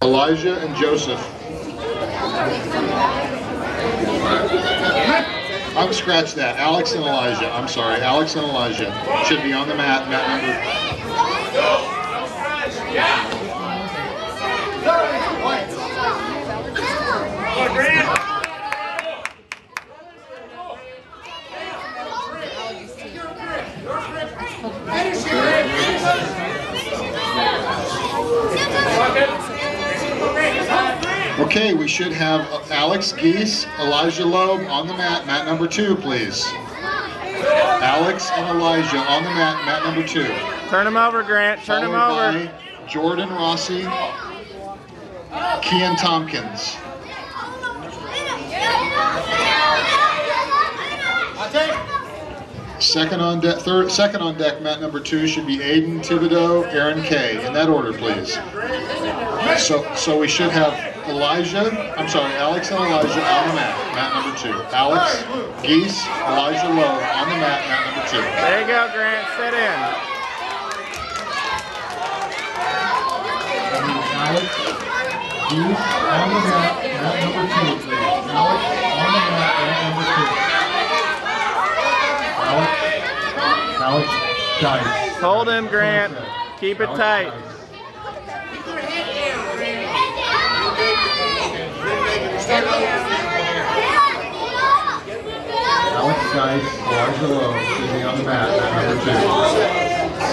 Elijah and Joseph. I'm scratch that. Alex and Elijah. I'm sorry. Alex and Elijah should be on the mat. Mat number. Okay, we should have Alex Geese, Elijah Loeb on the mat. Mat number two, please. Alex and Elijah on the mat. Mat number two. Turn them over, Grant. Turn them over. Jordan Rossi, Kian Tompkins. Second on deck, third, second on deck, mat number two should be Aiden Thibodeau, Aaron Kay. In that order, please. So, so we should have Elijah, I'm sorry, Alex and Elijah on the mat, mat number two. Alex, Geese, Elijah Lowe on the mat, mat number two. There you go, Grant. Sit in. Alex, Geese on the mat, mat number two, please. Alex on the mat, mat number two. Alex, Alex, Dice. Hold him, Grant. Keep it tight. Dice. Dice, Elijah Lowe be on the mat, mat number two.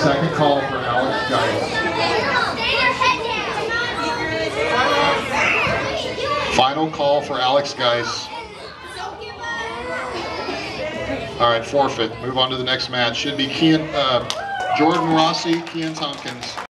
Second call for Alex Dice. Final call for Alex Geis. All right, forfeit. Move on to the next match. Should be Kian, uh, Jordan Rossi, Kian Tompkins.